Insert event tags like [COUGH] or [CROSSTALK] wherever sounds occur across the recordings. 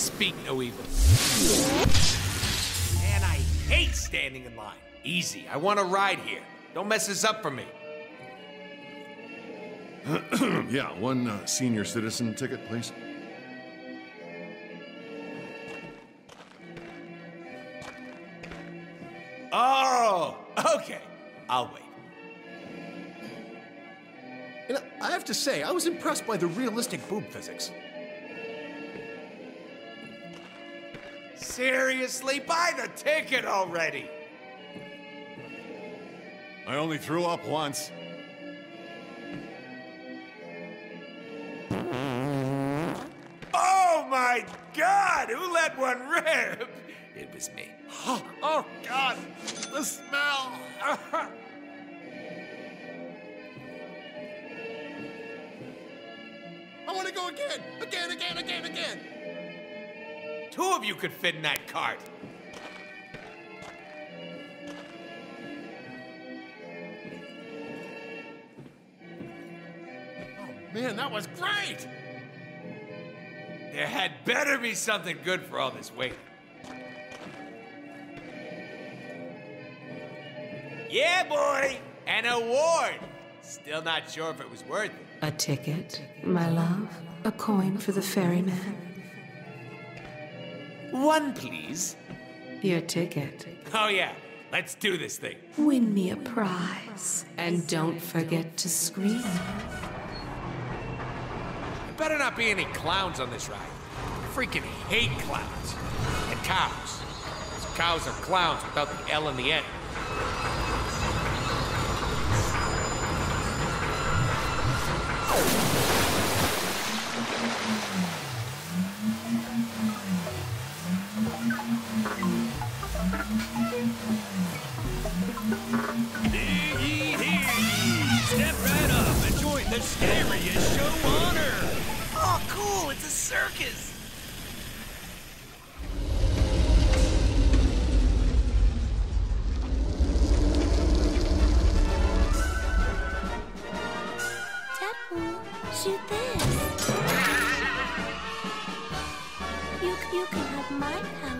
Speak no evil. Man, I hate standing in line. Easy, I want to ride here. Don't mess this up for me. [CLEARS THROAT] yeah, one uh, senior citizen ticket, please. Oh, okay. I'll wait. You know, I have to say, I was impressed by the realistic boob physics. Seriously, buy the ticket already. I only threw up once. Oh my god, who let one rip? It was me. Oh, oh God! The smell! [LAUGHS] I want to go again! Again, again, again, again! Two of you could fit in that cart. Oh, man, that was great! There had better be something good for all this waiting. Yeah, boy! An award! Still not sure if it was worth it. A ticket, my love? A coin for the ferryman? One, please. Your ticket. Oh, yeah. Let's do this thing. Win me a prize. And don't forget to scream. There better not be any clowns on this ride. I Freaking hate clowns. And cows. cows. 'Cause cows are clowns without the L in the end. Hear cool! It's a circus! Deadpool, shoot this. [LAUGHS] You, you can have my power,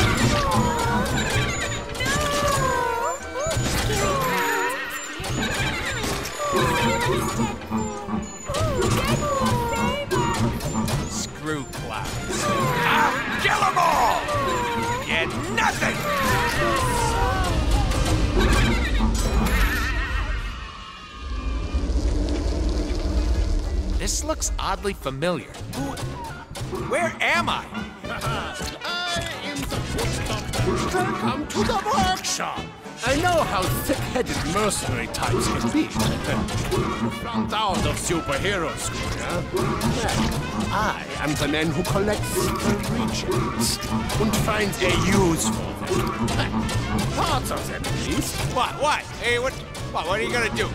This looks oddly familiar. Who? Where am I? I am the. Welcome to the workshop. I know how thick-headed mercenary types can be. flunked out of superhero school, huh? I am the man who collects secret regions and finds a use for them. Parts of them, at least. What? What? Hey, what? What? What are you gonna do?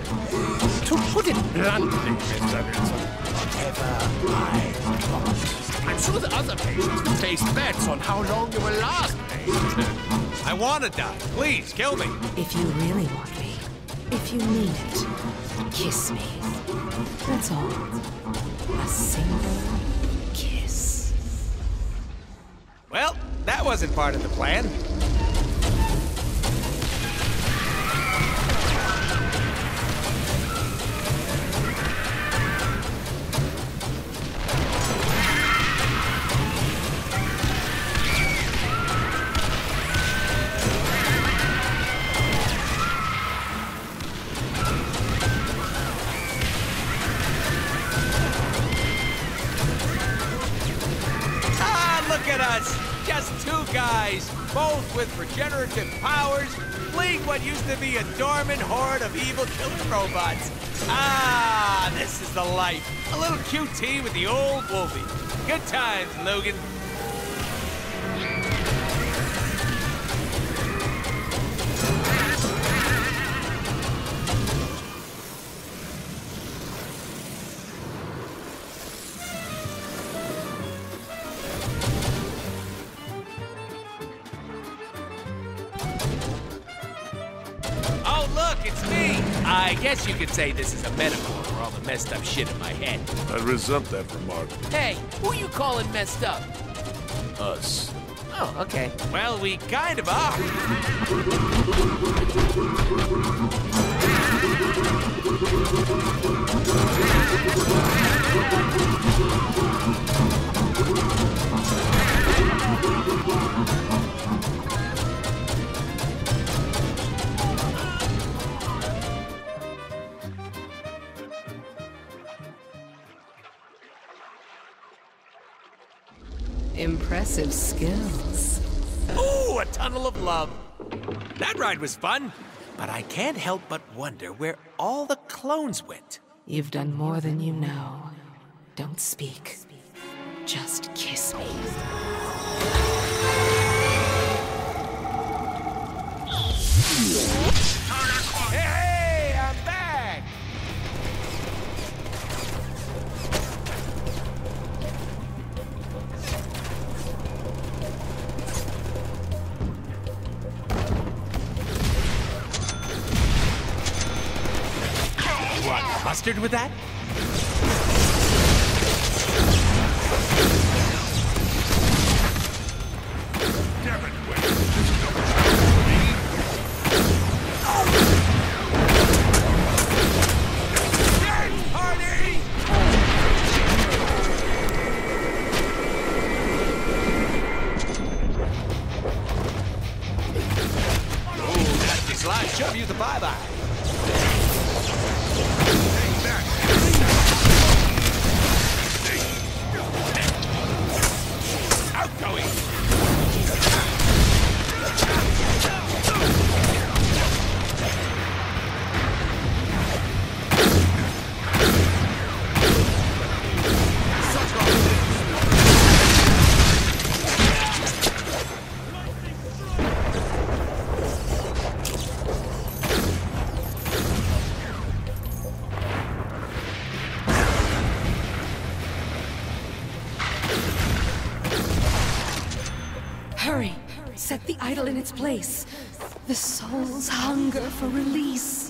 To put it bluntly, Mr. Wilson, whatever I want. I'm sure the other patients will place bets on how long you will last, patient. I wanna die. Please, kill me. If you really want me, if you mean it, kiss me. That's all. A single kiss. Well, that wasn't part of the plan. At us! Just two guys, both with regenerative powers, fleeing what used to be a dormant horde of evil killer robots. Ah, this is the life. A little QT with the old Wolfie. Good times, Logan. It's me. I guess you could say this is a metaphor for all the messed up shit in my head. I resent that remark. Hey, who you calling messed up? Us. Oh, okay. Well, we kind of are. [LAUGHS] Impressive skills. Ooh, a tunnel of love. That ride was fun, but I can't help but wonder where all the clones went. You've done more than you know. Don't speak. Just kiss me. Hey, Mustard with that? Set the idol in its place. The soul's hunger for release.